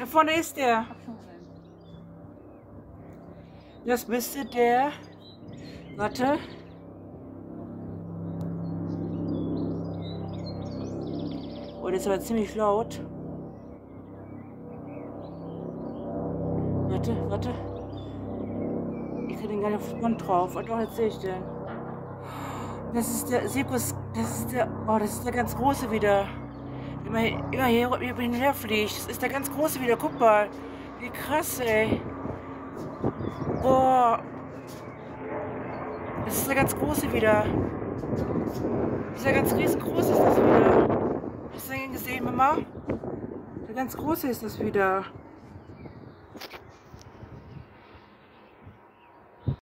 Da vorne ist der. Das müsste der. Warte. Oh, das ist aber ziemlich laut. Warte, warte. Ich kriege den gar nicht auf den Mund drauf. Und doch, jetzt sehe ich den. Das ist der Sirkus. Das ist der. Oh, das ist der ganz große wieder. Immer, immer hier über ihn herfliegt. Das ist der ganz große wieder. Guck mal. Wie krass, ey. Boah. Das ist der ganz große wieder. Dieser ganz riesengroß ist das wieder. Hast du den gesehen, Mama? Der ganz große ist das wieder.